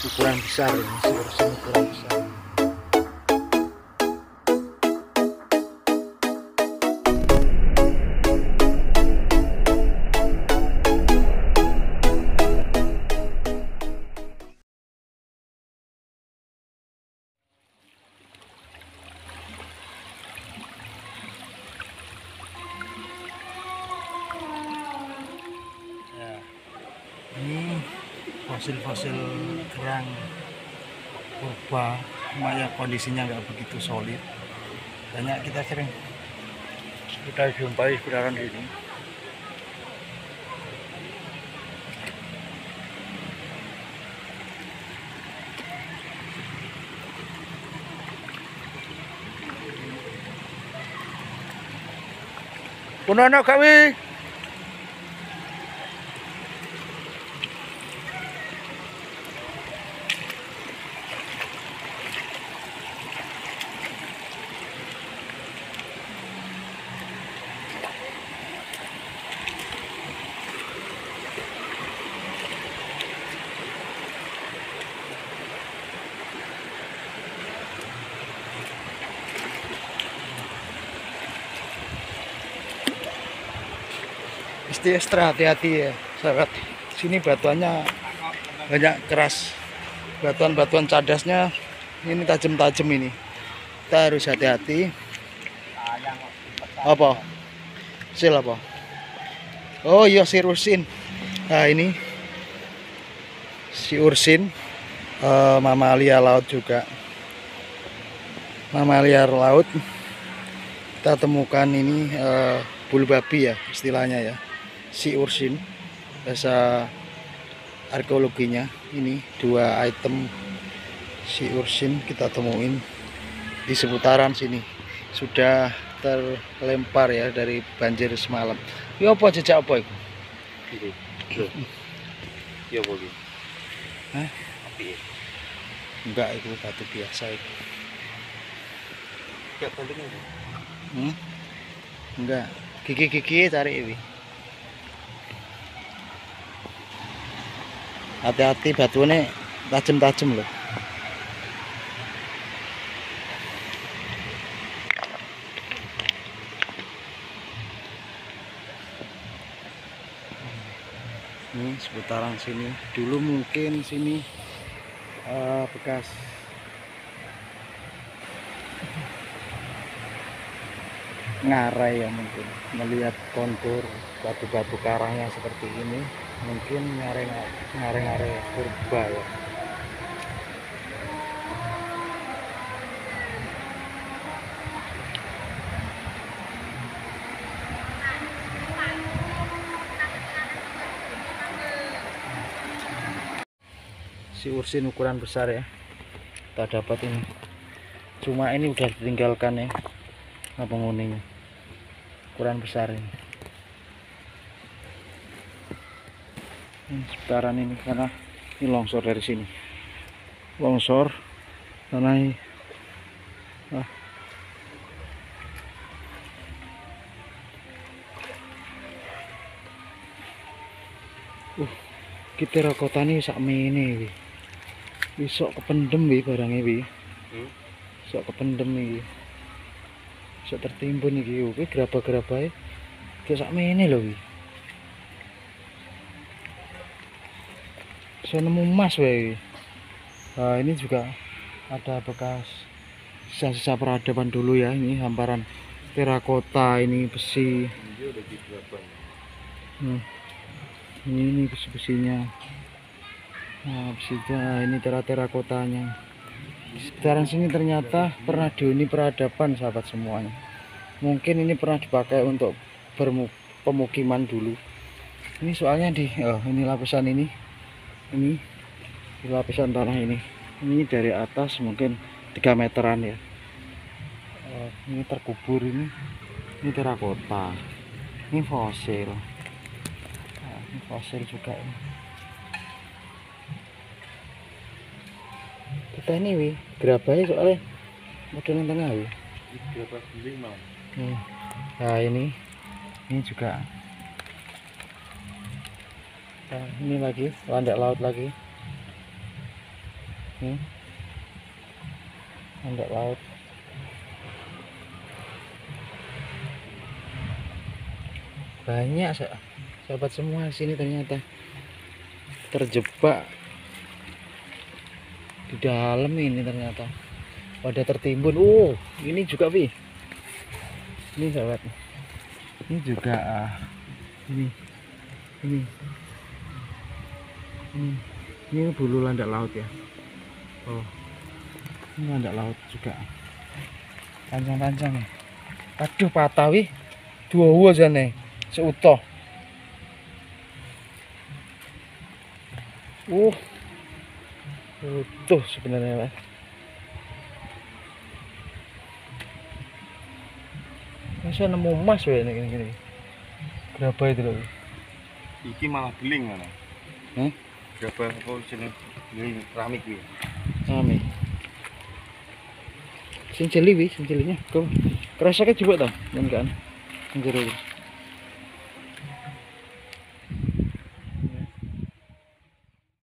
ukuran besar ini seharusnya ukuran besar fosil-fosil kerang purba cuma ya kondisinya nggak begitu solid. Banyak kita sering kita jumpai sekitaran sini. Punono kami Mesti ekstra hati-hati ya sahabat. Sini batuannya banyak keras. Batuan-batuan cadasnya ini tajam-tajam ini. Kita harus hati-hati. Apa? Sil apa? Oh iya si Ursin. Nah ini si Ursin eh, mamalia laut juga. Mamalia laut. Kita temukan ini eh, bulu babi ya istilahnya ya si ursin bahasa arkeologinya ini dua item si ursin kita temuin di seputaran sini sudah terlempar ya dari banjir semalam ini apa jejak apa itu Ya. Hah? Ya. enggak itu batu biasa itu. hmm? enggak gigi-gigi cari ini hati-hati batunya tajam-tajam loh. Ini seputaran sini. Dulu mungkin sini eh, bekas. Ngarai ya mungkin. Melihat kontur batu-batu karangnya seperti ini mungkin ngarai purba ya. Si ursin ukuran besar ya. Kita dapat ini. Cuma ini udah ditinggalkan ya. Penghuninya ukuran besar ini ini seputaran ini karena ini longsor dari sini. Longsor karena ini ah. uh kita kota ini sak ini besok kependem wi barangnya wi. Hmm? sok kependem iki sok tertimbun iki oke gerabah-gerabah kayak sak mene lho wi saya nemu emas wae nah, ini juga ada bekas sisa-sisa peradaban dulu ya. Ini hamparan terakota ini besi? Hmm. ini ini besi-besinya. Nah besi nah, ini tera-tera kotanya sekarang sini ternyata pernah dihuni peradaban sahabat semuanya. Mungkin ini pernah dipakai untuk bermu- pemukiman dulu. Ini soalnya di oh, ini lapisan ini ini lapisan tanah ini. Ini dari atas mungkin 3 meteran ya. Oh, ini terkubur ini. Ini terakota ini fosil. Nah, ini fosil juga ini. kita ini wi gerabahnya soalnya. Model yang tengah wi. Sendiri mau? Hmm. nah ini. Ini juga nah, ini lagi landak laut lagi Hmm. Landak laut. Banyak sa- sahabat semua sini ternyata terjebak di dalam ini ternyata pada tertimbun. Oh, ini juga pi. Ini sahabat. Ini juga ah, ini ini ini ini bulu landak laut ya. Oh, ini landak laut juga. Panjang-panjang nih. Aduh patah wih. Dua dua jane. Seutuh. Uh. Utuh sebenarnya, Mas. Masa nemu emas ya ini gini. Berapa itu loh? Iki malah beling mana? Hah? jaba apa jeneng ini keramik ya keramik. Sing jeli wi sing jelinya. Kok kerasa kayak to, tau kan kan? Sing jeli.